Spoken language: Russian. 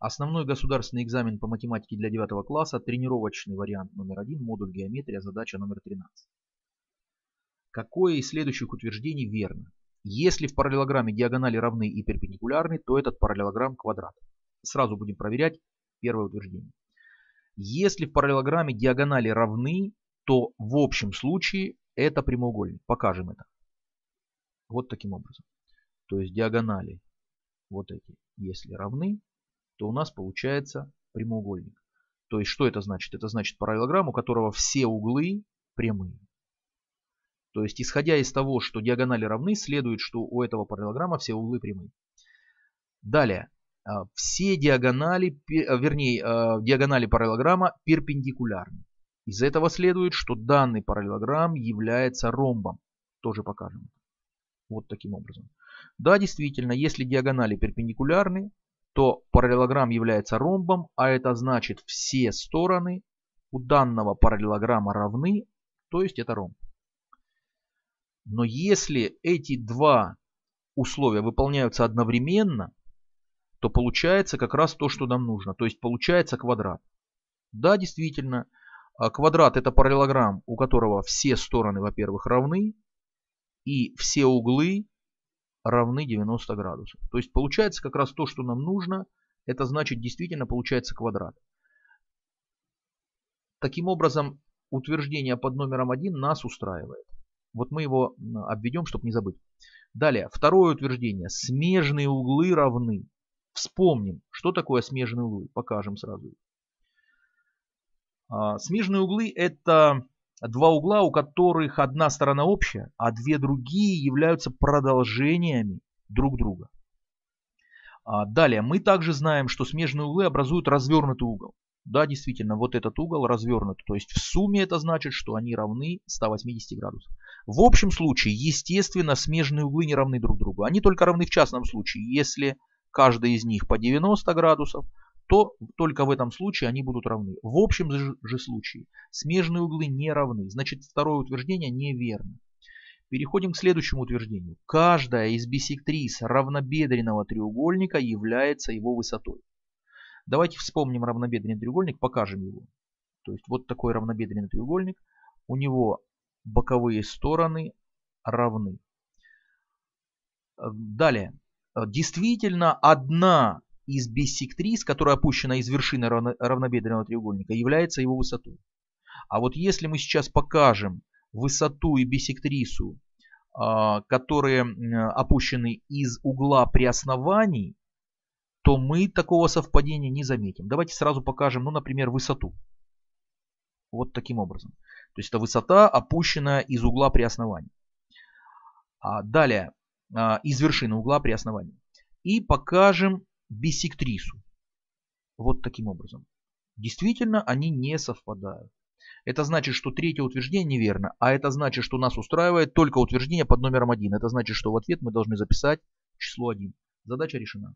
Основной государственный экзамен по математике для 9 класса, тренировочный вариант номер 1, модуль геометрия, задача номер 13. Какое из следующих утверждений верно? Если в параллелограмме диагонали равны и перпендикулярны, то этот параллелограмм квадрат. Сразу будем проверять первое утверждение. Если в параллелограмме диагонали равны, то в общем случае это прямоугольник. Покажем это. Вот таким образом. То есть диагонали вот эти, если равны, то у нас получается прямоугольник. То есть что это значит? Это значит параллелограмм, у которого все углы прямые. То есть исходя из того, что диагонали равны, следует, что у этого параллелограмма все углы прямые. Далее. А, все диагонали, а, вернее, а, диагонали параллелограмма перпендикулярны. Из этого следует, что данный параллелограмм является ромбом. Тоже покажем. Вот таким образом. Да, действительно, если диагонали перпендикулярны, то параллелограмм является ромбом, а это значит все стороны у данного параллелограмма равны, то есть это ромб. Но если эти два условия выполняются одновременно, то получается как раз то, что нам нужно. То есть получается квадрат. Да, действительно, а квадрат это параллелограмм, у которого все стороны, во-первых, равны, и все углы равны 90 градусов. То есть получается как раз то, что нам нужно. Это значит действительно получается квадрат. Таким образом, утверждение под номером 1 нас устраивает. Вот мы его обведем, чтобы не забыть. Далее, второе утверждение. Смежные углы равны. Вспомним, что такое смежные углы. Покажем сразу. А, смежные углы это Два угла, у которых одна сторона общая, а две другие являются продолжениями друг друга. А, далее, мы также знаем, что смежные углы образуют развернутый угол. Да, действительно, вот этот угол развернут. То есть в сумме это значит, что они равны 180 градусов. В общем случае, естественно, смежные углы не равны друг другу. Они только равны в частном случае, если каждый из них по 90 градусов, то только в этом случае они будут равны. В общем же случае смежные углы не равны. Значит, второе утверждение неверно. Переходим к следующему утверждению. Каждая из бисектрис равнобедренного треугольника является его высотой. Давайте вспомним равнобедренный треугольник, покажем его. То есть вот такой равнобедренный треугольник. У него боковые стороны равны. Далее. Действительно, одна из биссектрис, которая опущена из вершины равнобедренного треугольника, является его высотой. А вот если мы сейчас покажем высоту и биссектрису, а, которые опущены из угла при основании, то мы такого совпадения не заметим. Давайте сразу покажем, ну, например, высоту. Вот таким образом. То есть это высота, опущенная из угла при основании. А далее, а, из вершины угла при основании. И покажем биссектрису. Вот таким образом. Действительно, они не совпадают. Это значит, что третье утверждение неверно, а это значит, что нас устраивает только утверждение под номером 1. Это значит, что в ответ мы должны записать число 1. Задача решена.